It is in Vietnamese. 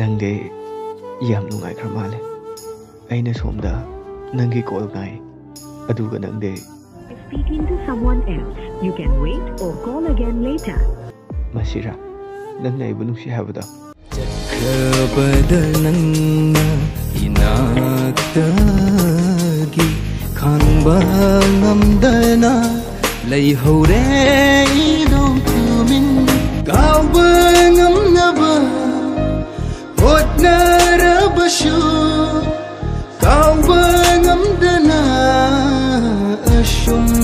ꯅꯪꯗꯤ ꯌꯥꯝ ꯅꯨꯡꯉꯥꯏꯈ꯭ꯔ ꯃꯥꯜꯂꯦ ꯑꯩꯅ ꯁꯣꯝꯗ ꯅꯪꯒꯤ ꯀꯣꯜ ꯉꯥꯏ ꯑꯗꯨꯒ ꯅꯪꯗꯤ Speaking to someone else, you can wait or call again later. ꯃꯁꯤꯔꯥ ꯅꯪꯅ ꯑꯩꯕꯨ ꯅꯨꯡꯁꯤ ꯍꯥꯏꯕꯗꯣ ꯆꯠꯈ꯭ꯔꯕꯗ ꯅꯪꯅ ꯏꯅꯥꯛꯇꯒꯤ ꯈꯥꯡꯕ ꯉꯝꯗꯅ ꯂꯩꯍꯧꯔꯦ Shoo, kau bangam dana, shum.